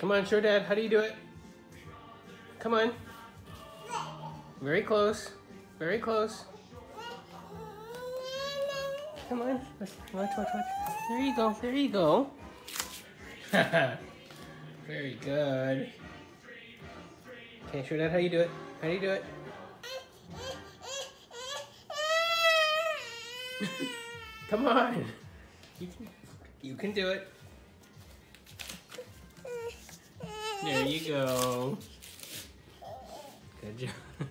Come on, show Dad. How do you do it? Come on. Very close. Very close. Come on. Watch, watch, watch. There you go. There you go. Very good. Okay, show Dad how you do it. How do you do it? Come on. You can, you can do it. There you go. Good job.